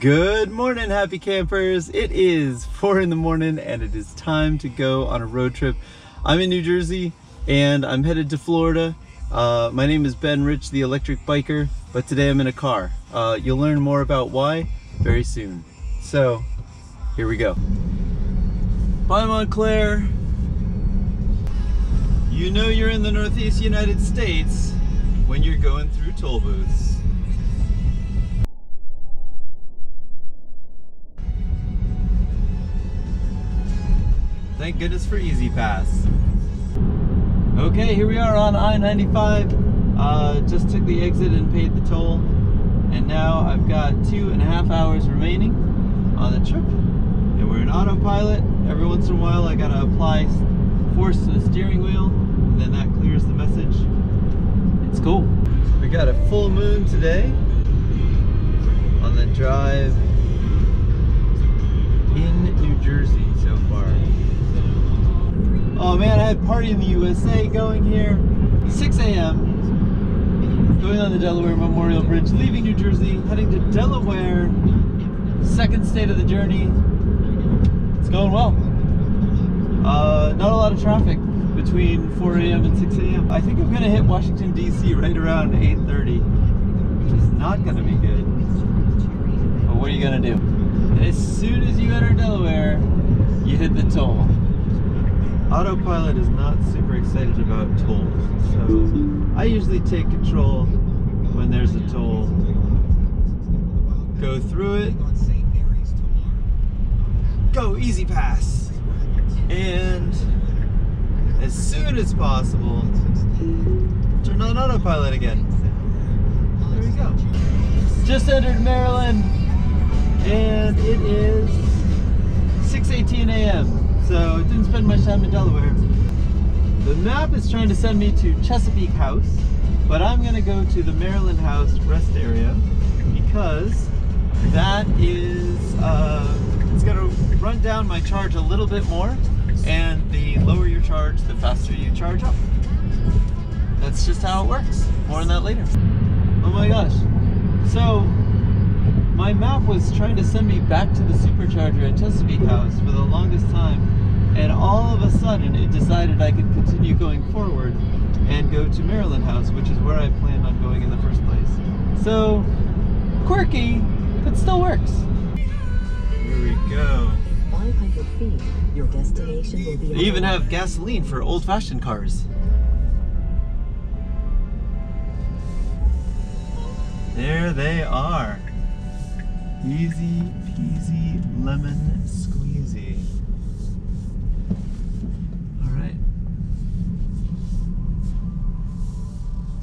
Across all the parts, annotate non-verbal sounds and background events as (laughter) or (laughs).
Good morning, happy campers. It is four in the morning and it is time to go on a road trip. I'm in New Jersey and I'm headed to Florida. Uh, my name is Ben Rich, the electric biker, but today I'm in a car. Uh, you'll learn more about why very soon. So, here we go. Bye Montclair. You know you're in the Northeast United States when you're going through toll booths. Thank goodness for E-ZPass. Okay, here we are on I-95. Uh, just took the exit and paid the toll. And now I've got two and a half hours remaining on the trip. And we're in autopilot. Every once in a while I gotta apply force to the steering wheel. And then that clears the message. It's cool. We got a full moon today on the drive in New Jersey so far. Oh man, I had Party in the USA going here. 6 a.m. Going on the Delaware Memorial Bridge, leaving New Jersey, heading to Delaware. Second state of the journey. It's going well. Uh, not a lot of traffic between 4 a.m. and 6 a.m. I think I'm gonna hit Washington D.C. right around 8:30, which is not gonna be good. But what are you gonna do? And as soon as you enter Delaware, you hit the toll. Autopilot is not super excited about tolls, so I usually take control when there's a toll. Go through it. Go E-ZPass. And as soon as possible, turn on autopilot again. There we go. Just entered Maryland, and it is 6.18 a.m so I didn't spend much time in Delaware. The map is trying to send me to Chesapeake House, but I'm gonna go to the Maryland House rest area because that is, uh, it's gonna run down my charge a little bit more and the lower your charge, the faster you charge up. That's just how it works. More on that later. Oh my gosh. So, my map was trying to send me back to the supercharger at Chesapeake House for the longest time and all of a sudden it decided I could continue going forward and go to Maryland House, which is where I planned on going in the first place. So, quirky, but still works. Here we go. 500 feet, your destination will be They even have gasoline for old-fashioned cars. There they are. Easy peasy lemon squeezy.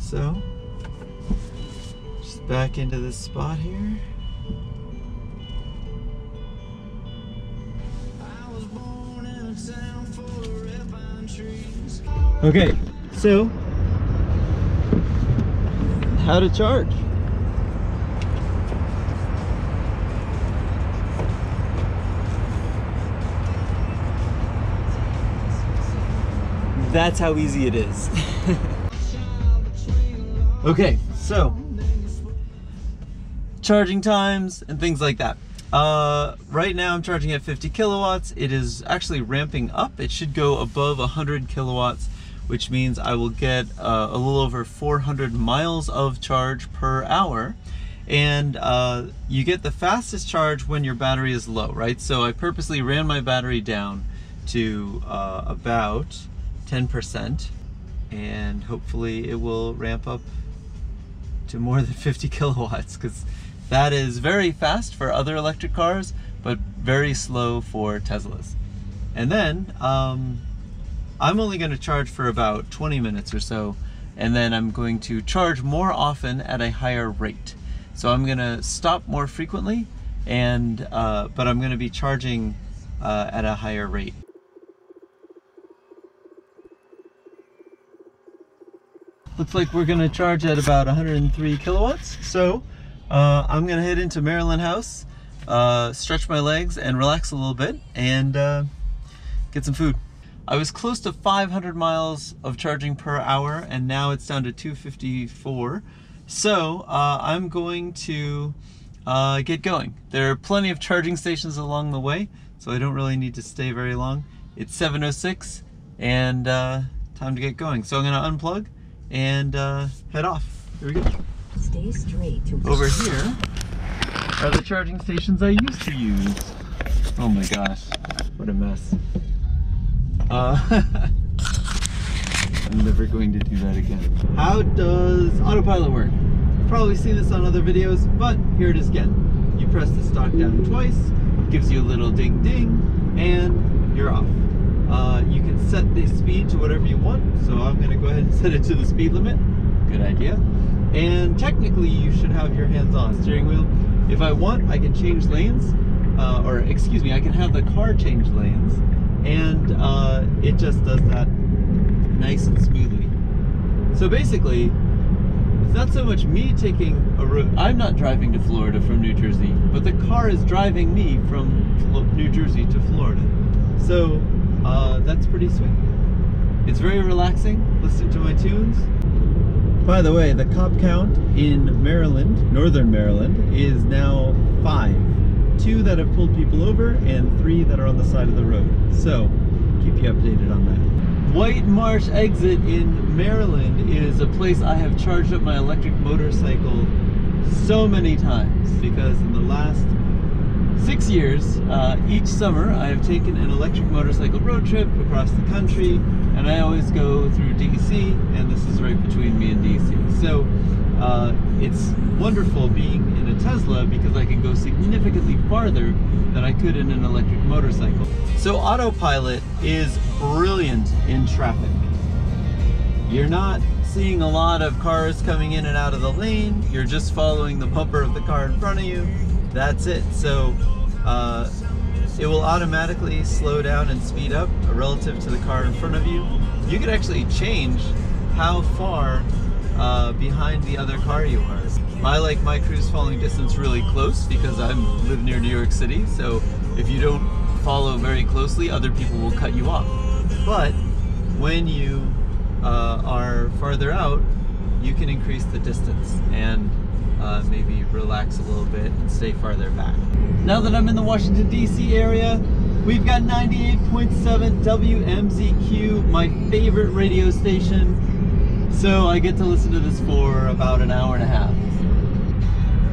So, just back into this spot here. Okay, so how to charge? That's how easy it is. (laughs) okay, so charging times and things like that. Uh, right now I'm charging at 50 kilowatts. It is actually ramping up. It should go above 100 kilowatts, which means I will get uh, a little over 400 miles of charge per hour. And uh, you get the fastest charge when your battery is low, right? So I purposely ran my battery down to uh, about 10% and hopefully it will ramp up to more than 50 kilowatts because that is very fast for other electric cars but very slow for Teslas. And then um, I'm only going to charge for about 20 minutes or so and then I'm going to charge more often at a higher rate. So I'm going to stop more frequently and uh, but I'm going to be charging uh, at a higher rate. Looks like we're gonna charge at about 103 kilowatts. So uh, I'm gonna head into Maryland House, uh, stretch my legs and relax a little bit and uh, get some food. I was close to 500 miles of charging per hour and now it's down to 254. So uh, I'm going to uh, get going. There are plenty of charging stations along the way, so I don't really need to stay very long. It's 7.06 and uh, time to get going. So I'm gonna unplug and uh, head off. Here we go. Stay straight to Over (laughs) here are the charging stations I used to use. Oh my gosh, what a mess. Uh, (laughs) I'm never going to do that again. How does autopilot work? You've probably seen this on other videos, but here it is again. You press the stalk down twice, gives you a little ding ding, and you're off. Uh, you can set the speed to whatever you want, so I'm gonna go ahead and (laughs) set it to the speed limit. Good idea. And technically you should have your hands on steering wheel. If I want, I can change lanes, uh, or excuse me, I can have the car change lanes, and uh, it just does that nice and smoothly. So basically, it's not so much me taking a route. I'm not driving to Florida from New Jersey, but the car is driving me from New Jersey to Florida. So uh, that's pretty sweet. It's very relaxing Listen to my tunes. By the way, the cop count in Maryland, northern Maryland, is now five. Two that have pulled people over and three that are on the side of the road. So, keep you updated on that. White Marsh exit in Maryland is a place I have charged up my electric motorcycle so many times because in the last six years, uh, each summer I have taken an electric motorcycle road trip across the country, and I always go through DC, and this is right between me and DC. So uh, it's wonderful being in a Tesla because I can go significantly farther than I could in an electric motorcycle. So autopilot is brilliant in traffic. You're not seeing a lot of cars coming in and out of the lane. You're just following the bumper of the car in front of you. That's it. So uh, it will automatically slow down and speed up relative to the car in front of you. You can actually change how far uh, behind the other car you are. I like my cruise following distance really close because I live near New York City. So if you don't follow very closely, other people will cut you off. But when you uh, are farther out, you can increase the distance and uh, maybe relax a little bit and stay farther back. Now that I'm in the Washington DC area, we've got 98.7 WMZQ, my favorite radio station. So I get to listen to this for about an hour and a half.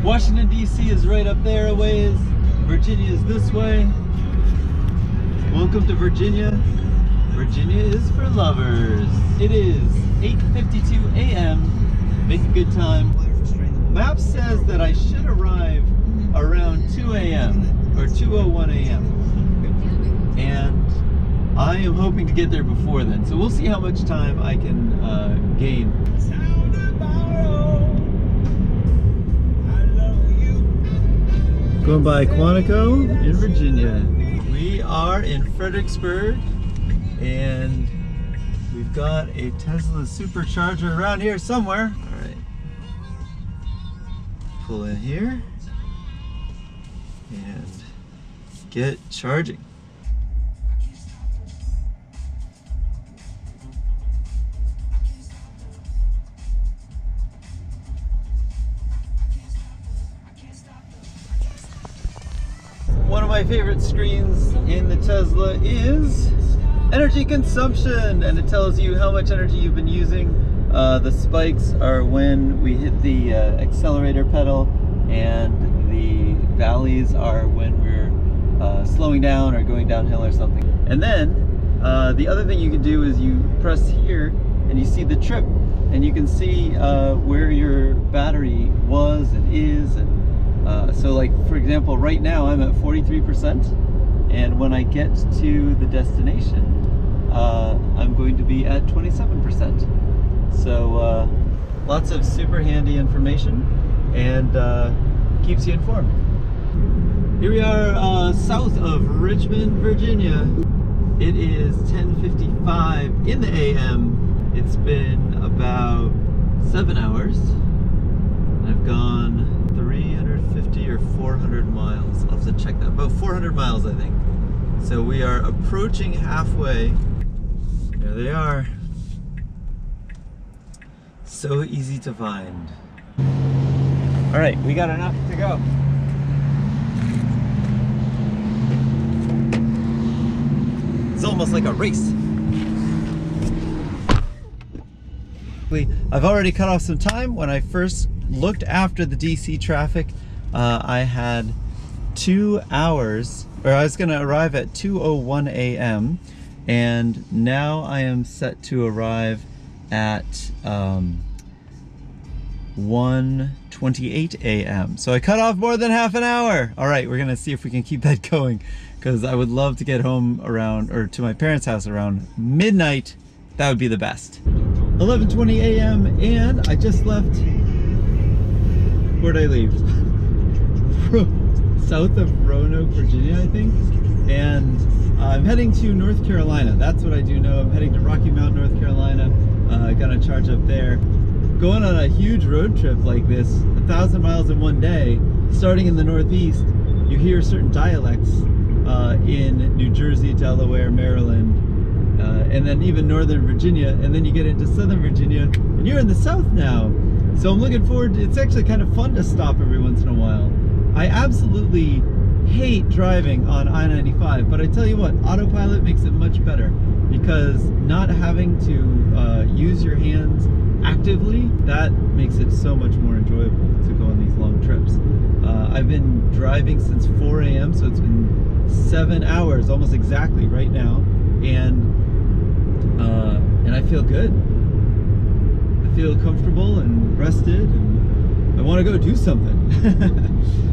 Washington DC is right up there a ways. Virginia is this way. Welcome to Virginia. Virginia is for lovers. It is 8.52 a.m. Make a good time. Map says that I should arrive around 2 a.m. or 2.01 a.m. And I am hoping to get there before then. So we'll see how much time I can uh, gain. Going by Quantico in Virginia. We are in Fredericksburg and we've got a Tesla supercharger around here somewhere. All right. Pull in here and get charging. One of my favorite screens in the Tesla is energy consumption and it tells you how much energy you've been using. Uh, the spikes are when we hit the uh, accelerator pedal and the valleys are when we're uh, slowing down or going downhill or something. And then uh, the other thing you can do is you press here and you see the trip and you can see uh, where your battery was and is and so like for example right now I'm at 43% and when I get to the destination I'm going to be at 27%. So uh, lots of super handy information and uh, keeps you informed. Here we are uh, south of Richmond, Virginia. It is 10.55 in the AM. It's been about seven hours. I've gone 350 or 400 miles. I'll have to check that. About 400 miles, I think. So we are approaching halfway. There they are. So easy to find. All right, we got enough to go. It's almost like a race. I've already cut off some time. When I first looked after the DC traffic, uh, I had two hours, or I was gonna arrive at 2.01 a.m. And now I am set to arrive at um, 1.28 a.m. So I cut off more than half an hour. All right, we're gonna see if we can keep that (laughs) going because I would love to get home around, or to my parents' house around midnight. That would be the best. 11.20 a.m. and I just left, where'd I leave? (laughs) South of Roanoke, Virginia, I think. And I'm heading to North Carolina. That's what I do know. I'm heading to Rocky Mount, North Carolina. Uh, gonna charge up there. Going on a huge road trip like this, a thousand miles in one day, starting in the Northeast, you hear certain dialects uh, in New Jersey, Delaware, Maryland, uh, and then even Northern Virginia, and then you get into Southern Virginia, and you're in the South now. So I'm looking forward, to, it's actually kind of fun to stop every once in a while. I absolutely hate driving on I-95, but I tell you what, autopilot makes it much better because not having to uh, use your hands actively, that makes it so much more enjoyable to go on these long trips. Uh, I've been driving since 4 a.m., so it's been seven hours, almost exactly right now, and uh, and I feel good. I feel comfortable and rested, and I want to go do something.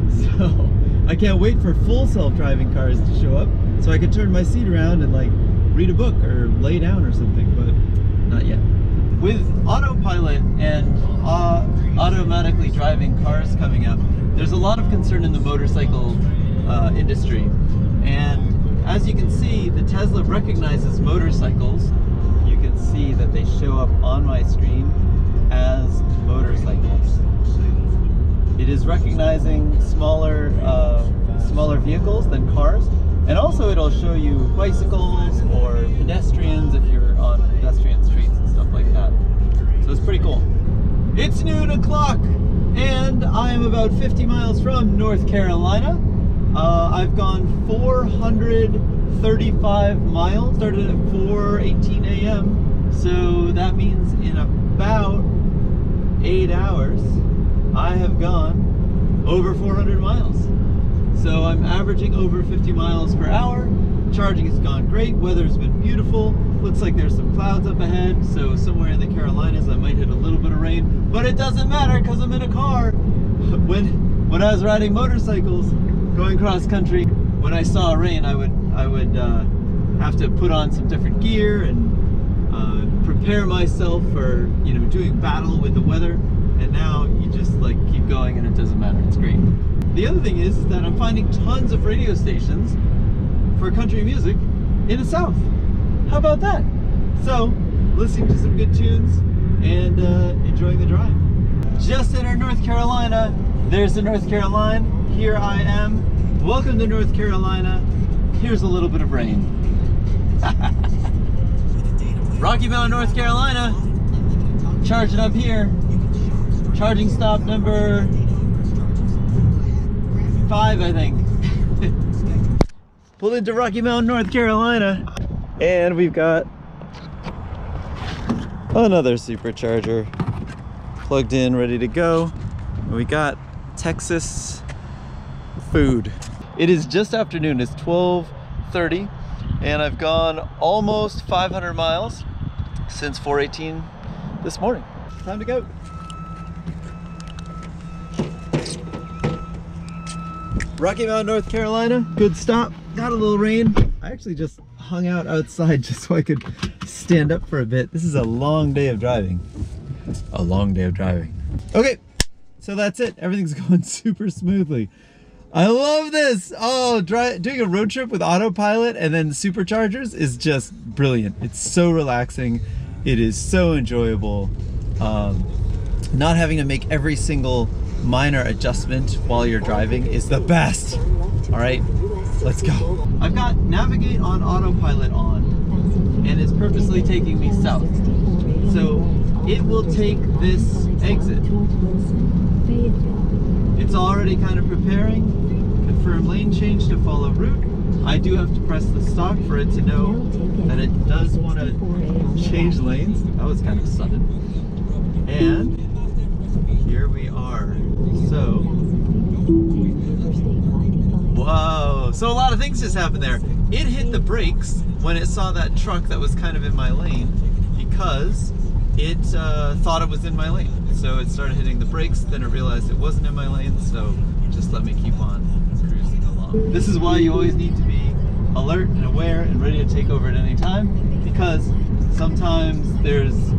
(laughs) so I can't wait for full self-driving cars to show up so I can turn my seat around and like read a book or lay down or something, but not yet. With autopilot and uh, automatically driving cars coming up, there's a lot of concern in the motorcycle uh, industry. And as you can see, the Tesla recognizes motorcycles You can see that they show up on my screen as motorcycles. It is recognizing smaller, uh, smaller vehicles than cars, and also it'll show you bicycles or pedestrians if you're on pedestrian streets and stuff like that. So it's pretty cool. It's noon o'clock, and I am about 50 miles from North Carolina. Uh, I've gone 435 miles, started at 4.18 a.m. So that means in about eight hours, I have gone over 400 miles. So I'm averaging over 50 miles per hour. Charging has gone great. Weather's been beautiful. Looks like there's some clouds up ahead. So somewhere in the Carolinas, I might hit a little bit of rain, but it doesn't matter because I'm in a car. (laughs) When, when I was riding motorcycles, going cross country, when I saw rain, I would I would uh, have to put on some different gear and uh, prepare myself for you know doing battle with the weather. And now you just like keep going, and it doesn't matter. It's great. The other thing is, that I'm finding tons of radio stations for country music in the South. How about that? So, listening to some good tunes and uh, enjoying the drive. Just entered North Carolina. There's the North Carolina. Here I am Welcome to North Carolina. Here's a little bit of rain. (laughs) Rocky Mount, North Carolina. Charging up here. Charging stop number five, I think. Pulled into Rocky Mount, North Carolina. And we've got another supercharger plugged in, ready to go. We got Texas food. It is just afternoon, it's 12.30 and I've gone almost 500 miles since 418 this morning. Time to go. Rocky Mount, North Carolina, good stop. Got a little rain. I actually just hung out outside (laughs) just so I could stand up for a bit. This is a long day of driving. A long day of driving. Okay, so that's it. Everything's (laughs) going super smoothly. I love this. Oh, dry, doing a road trip with autopilot and then superchargers is just brilliant. It's so relaxing. It is so enjoyable. Um, not having to make every single minor adjustment while you're driving is the best. All right, let's go. I've got navigate on autopilot on and it's purposely taking me south. So it will take this exit. It's already kind of preparing. Confirm lane change to follow route. I do have to press the stalk for it to know that it does want to change lanes. That was kind of sudden. And So a lot of things just happened there. It hit the brakes when it saw that truck that was kind of in my lane because it uh, thought it was in my lane. So it started hitting the brakes, then it realized it wasn't in my lane, so just let me keep on cruising along. This is why you always need to be alert and aware and ready to take over at any time because sometimes there's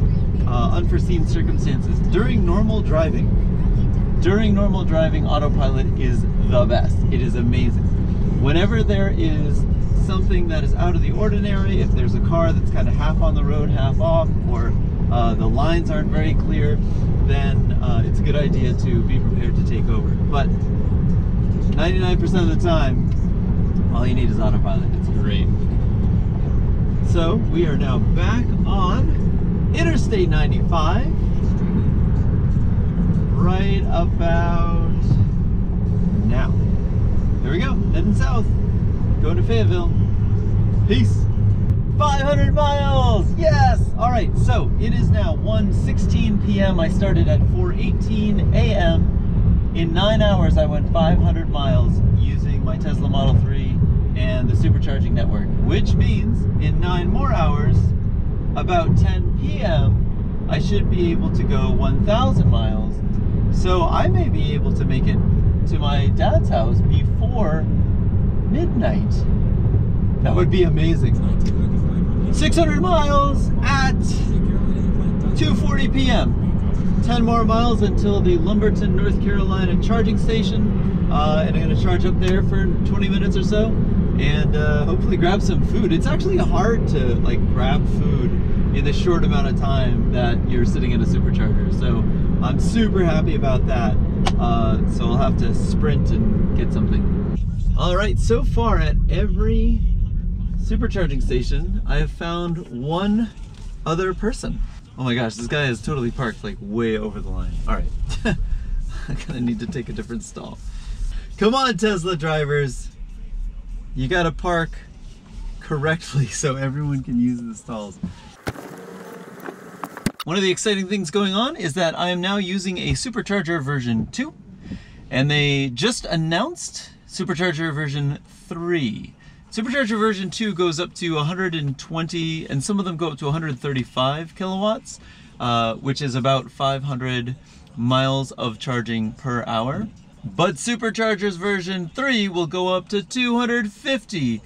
uh, unforeseen circumstances. During normal driving, during normal driving, autopilot is the best. It is amazing. Whenever there is something that is out of the ordinary, if there's a car that's kind of half on the road, half off, or uh, the lines aren't very clear, then uh, it's a good idea to be prepared to take over. But 99% of the time, all you need is autopilot. It's great. So we are now back on Interstate 95. Right about. There we go, heading south. Going to Fayetteville. Peace. 500 miles! Yes! All right, so it is now 1.16 p.m. I started at 4.18 a.m. In nine hours, I went 500 miles using my Tesla Model 3 and the supercharging network, which means in nine more hours, about 10 p.m., I should be able to go 1,000 miles. So I may be able to make it to my dad's house before midnight. That would be amazing. 600 miles at 2.40 p.m. 10 more miles until the Lumberton, North Carolina charging station. Uh, and I'm gonna charge up there for 20 minutes or so and uh, hopefully grab some food. It's actually hard to like grab food in the short amount of time that you're sitting in a supercharger. So I'm super happy about that. Uh, so I'll have to sprint and get something. All right, so far at every supercharging station, I have found one other person. Oh my gosh, this guy is totally parked like way over the line. All right, (laughs) I'm gonna need to take a different stall. Come on, Tesla drivers. You gotta park correctly (laughs) so everyone can use the stalls. One of the exciting things going on is that I am now using a Supercharger version 2 and they just announced Supercharger version 3. Supercharger version 2 goes up to 120 and some of them go up to 135 kilowatts, uh, which is about 500 miles of charging per hour. But Superchargers version 3 will go up to 250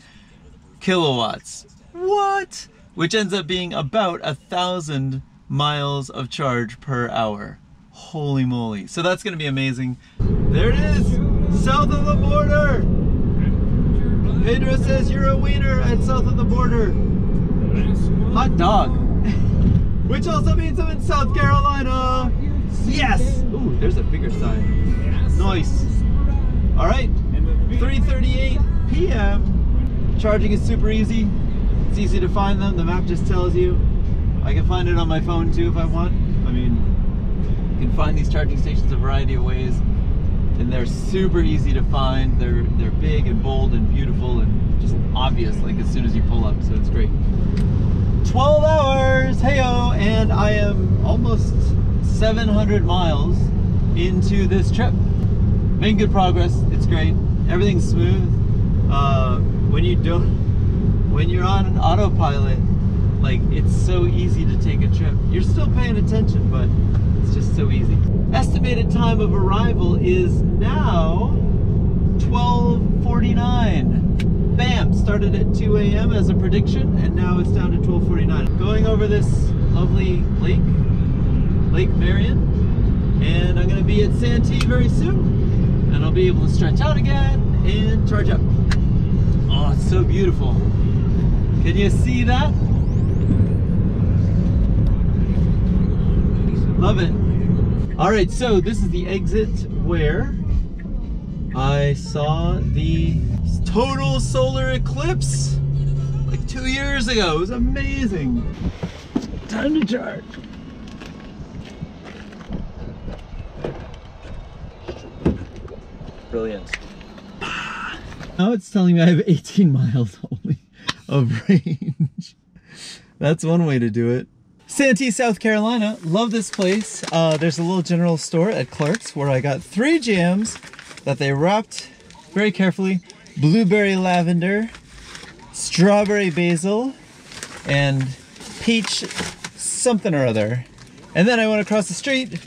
kilowatts. What? Which ends up being about a thousand miles of charge per hour. Holy moly. So that's gonna be amazing. There it is, south of the border. Pedro says you're a wiener at south of the border. Hot dog. (laughs) Which also means I'm in South Carolina. Yes. Ooh, there's a bigger sign. Nice. All right, 3.38 p.m. Charging is super easy. It's easy to find them. The map just tells you. I can find it on my phone too if I want. I mean, you can find these charging stations a variety of ways and they're super easy to find. They're they're big and bold and beautiful and just obvious like as soon as you pull up, so it's great. 12 hours, heyo, and I am almost 700 miles into this trip. Making good progress. It's great. Everything's smooth. Uh, when you don't, when you're on an autopilot, like it's so easy to take a trip. You're still paying attention, but it's just so easy. Estimated time of arrival is now 12:49. Bam! Started at 2 a.m. as a prediction, and now it's down to 12:49. Going over this lovely lake, Lake Marion, and I'm gonna be at Santee very soon, and I'll be able to stretch out again and charge up. Oh, it's so beautiful. Can you see that? Love it. All right, so this is the exit where I saw the total solar eclipse like two years ago. It was amazing. Time to charge. Brilliant. Now it's telling me I have 18 miles (laughs) only of range. That's one way to do it. Santee, South Carolina. Love this place. Uh, there's a little general store at Clark's where I got three jams that they wrapped very carefully. Blueberry lavender, strawberry basil, and peach something or other. And then I went across the street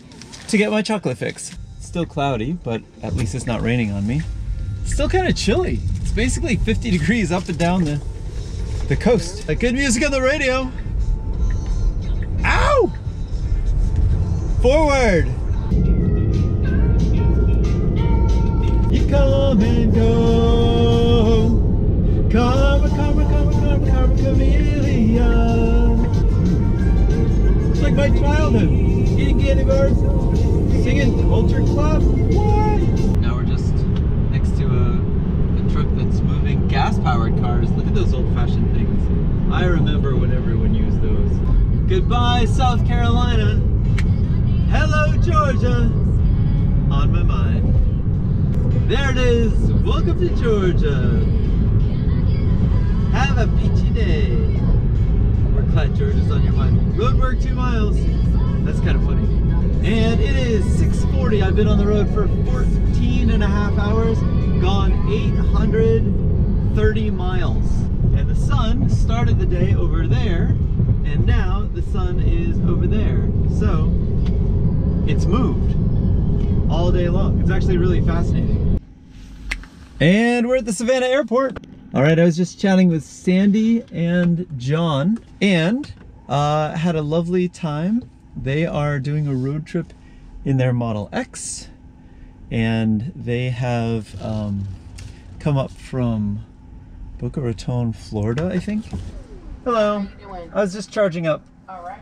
to get my chocolate fix. Still cloudy, but at least it's not raining on me. Still kind of chilly. It's basically 50 degrees up and down the, the coast. Good music on the radio. Forward! You come and go. Karma, karma, karma, karma, karma, chameleon. It's like my childhood. Eating candy bars, singing Culture Club. What? Now we're just next to a, a truck that's moving gas-powered cars. Look at those old-fashioned things. I remember when everyone used those. Goodbye, South Carolina. Georgia. On my mind. There it is. Welcome to Georgia. Have a peachy day. We're glad Georgia's on your mind. Road work two miles. That's kind of funny. And it is 6.40. I've been on the road for 14 and a half hours. Gone 830 miles. And the sun started the day over there. And now the sun is over there. So it's moved all day long. It's actually really fascinating. And we're at the Savannah airport. All right, I was just chatting with Sandy and John and uh, had a lovely time. They are doing a road trip in their Model X and they have um, come up from Boca Raton, Florida, I think. Hello. How you doing? I was just charging up. All right.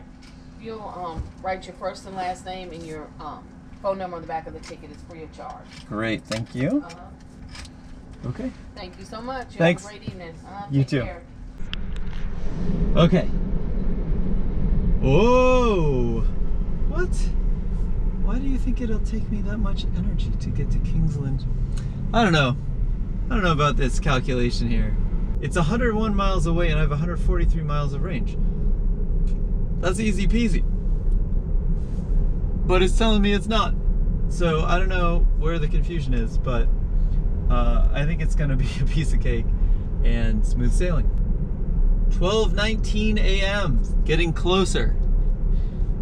You'll um, write your first and last name and your um, phone number on the back of the ticket. It's free of charge. Great, thank you. Uh-huh. Okay. Thank you so much. You Thanks. Have a great evening. Uh, You too. Care. Okay. Whoa! What? Why do you think it'll take me that much energy to get to Kingsland? I don't know. I don't know about this calculation here. It's 101 miles away and I have 143 miles of range. That's easy peasy. But it's telling me it's not. So I don't know where the confusion is, but uh, I think it's gonna (laughs) be a piece of cake and smooth sailing. 12:19 a.m. Getting closer.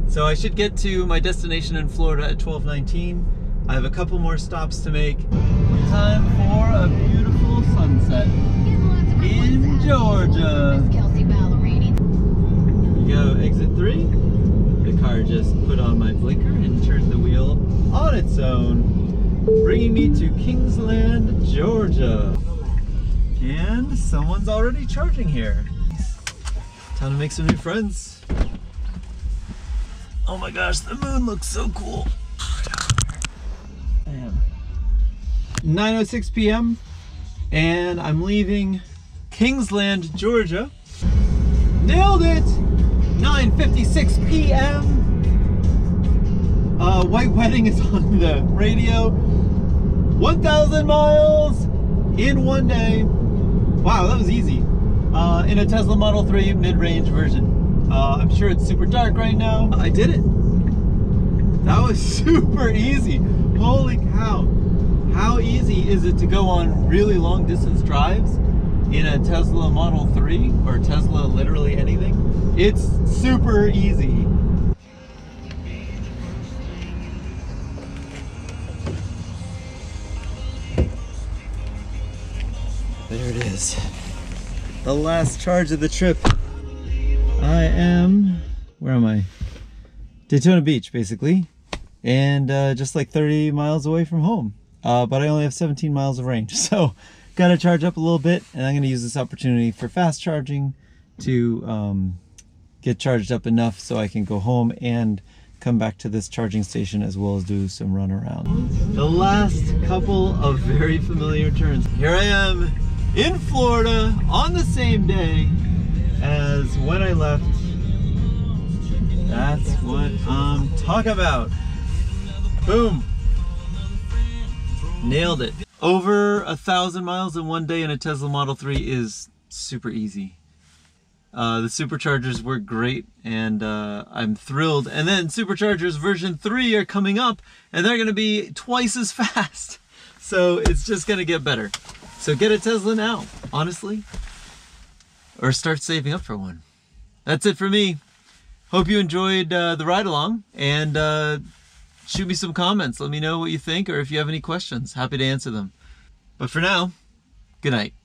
So I should get to my destination in Florida at 12:19. I have a couple more stops to make. Time for a beautiful sunset in Georgia. Go exit three. The car just put on my blinker and turned the wheel on its own, bringing me to Kingsland, Georgia. And someone's already charging here. Time to make some new friends. Oh my gosh, the moon looks so cool. Man. 9.06 p.m. and I'm leaving Kingsland, Georgia. Nailed it! 9.56 p.m. Uh, White Wedding is (laughs) on the radio. 1,000 miles in one day. Wow, that was easy. Uh, in a Tesla Model 3 mid-range version. Uh, I'm sure it's super dark right now. I did it. That was (laughs) super easy. Holy cow. How easy is it to go on really long distance drives in a Tesla Model 3 or Tesla literally anything? It's super easy. There it is. The last charge of the trip. I am, where am I? Daytona Beach, basically. And uh, just like 30 miles away from home. Uh, but I only have 17 miles of range. (laughs) So, gotta charge up a little bit. And I'm gonna use this opportunity for fast charging to um, get charged up enough so I can go home and come back to this charging station as well as do some run around. The last couple of very familiar turns. Here I am in Florida on the same day as when I left. That's what I'm talking about. Boom. Nailed it. Over a thousand miles in one day in a Tesla Model 3 is super easy. Uh, the superchargers work great and uh, I'm thrilled. And then superchargers version 3 are coming up and they're going to be twice as (laughs) fast. So it's just going to get better. So get a Tesla now, honestly. Or start saving up for one. That's it for me. Hope you enjoyed uh, the ride along and uh, shoot me some comments. Let me know what you think or if you have any questions. Happy to answer them. But for now, good night.